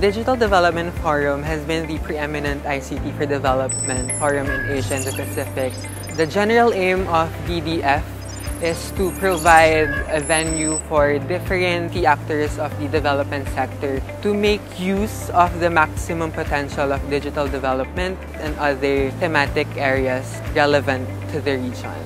The Digital Development Forum has been the preeminent ICT for development forum in Asia and the Pacific. The general aim of DDF is to provide a venue for different key actors of the development sector to make use of the maximum potential of digital development and other thematic areas relevant to the region.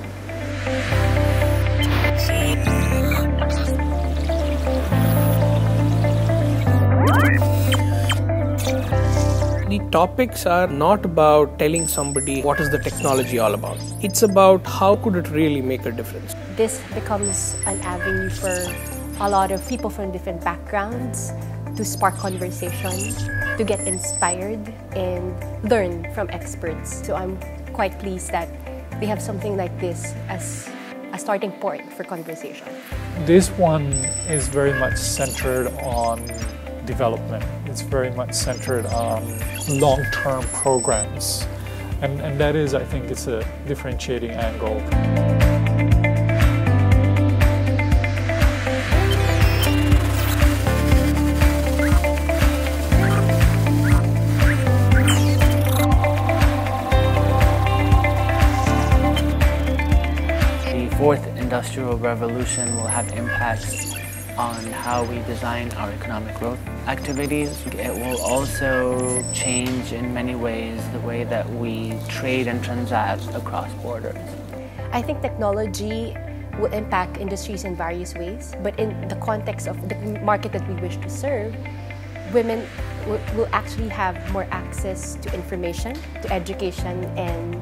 Topics are not about telling somebody what is the technology all about. It's about how could it really make a difference. This becomes an avenue for a lot of people from different backgrounds to spark conversation, to get inspired and learn from experts. So I'm quite pleased that we have something like this as a starting point for conversation. This one is very much centered on development. It's very much centered on long-term programs. And, and that is, I think, it's a differentiating angle. The fourth industrial revolution will have impacts on how we design our economic growth activities. It will also change in many ways the way that we trade and transact across borders. I think technology will impact industries in various ways, but in the context of the market that we wish to serve, women will, will actually have more access to information, to education, and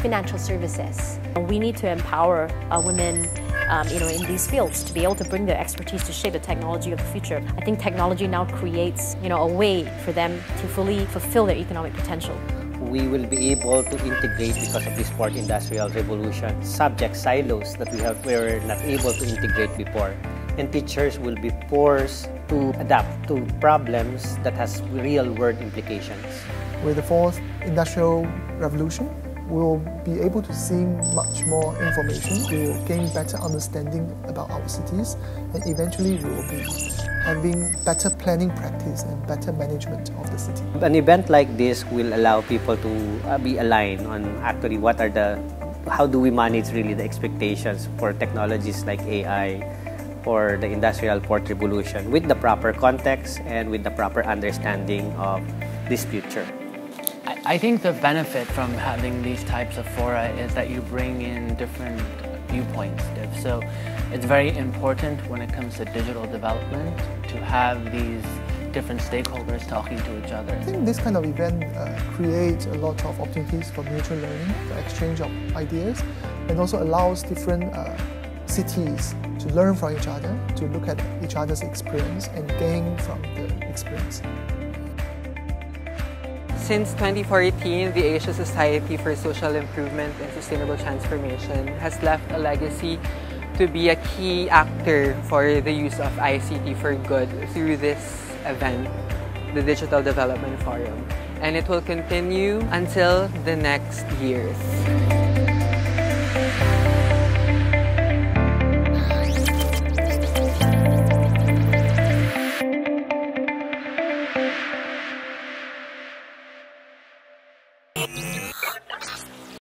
financial services. We need to empower uh, women um, you know, in these fields to be able to bring their expertise to shape the technology of the future. I think technology now creates you know, a way for them to fully fulfill their economic potential. We will be able to integrate because of this fourth industrial revolution subject silos that we have we were not able to integrate before. And teachers will be forced to adapt to problems that has real world implications. With the fourth industrial revolution, we'll be able to see much more information, we will gain better understanding about our cities, and eventually we will be having better planning practice and better management of the city. An event like this will allow people to uh, be aligned on actually what are the, how do we manage really the expectations for technologies like AI, for the industrial port revolution with the proper context and with the proper understanding of this future. I think the benefit from having these types of fora is that you bring in different viewpoints. So it's very important when it comes to digital development to have these different stakeholders talking to each other. I think this kind of event uh, creates a lot of opportunities for mutual learning, the exchange of ideas, and also allows different uh, cities to learn from each other, to look at each other's experience and gain from the experience. Since 2014, the Asia Society for Social Improvement and Sustainable Transformation has left a legacy to be a key actor for the use of ICT for good through this event, the Digital Development Forum. And it will continue until the next years.